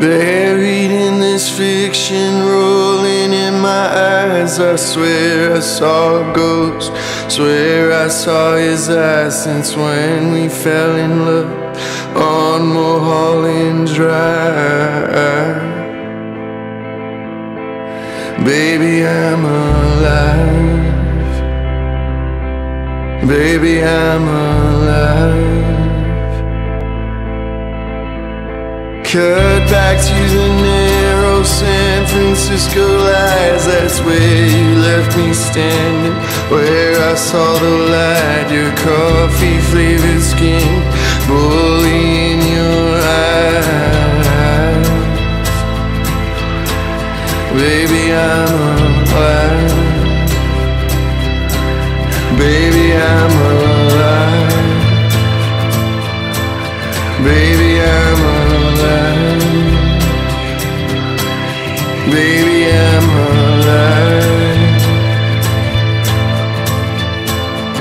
Buried in this fiction, rolling in my eyes. I swear I saw a ghost. Swear I saw his eyes since when we fell in love on Mulholland Drive. Baby, I'm alive. Baby, I'm alive. Cut back to the narrow San Francisco lights. That's where you left me standing. Where I saw the light, your coffee flavored skin, bully in your eyes. Baby, I'm Baby, I'm alive.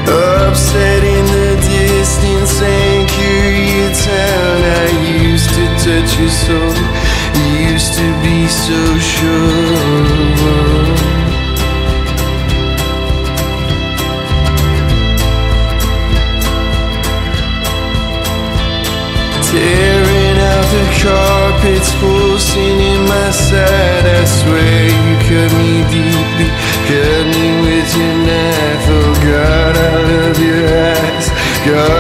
Upset in the distance, St. Curie town. I used to touch your soul. Used to be so sure. Carpets, pulsing in my side. I swear you cut me deeply, cut me with your knife. Oh God, I love your eyes. God,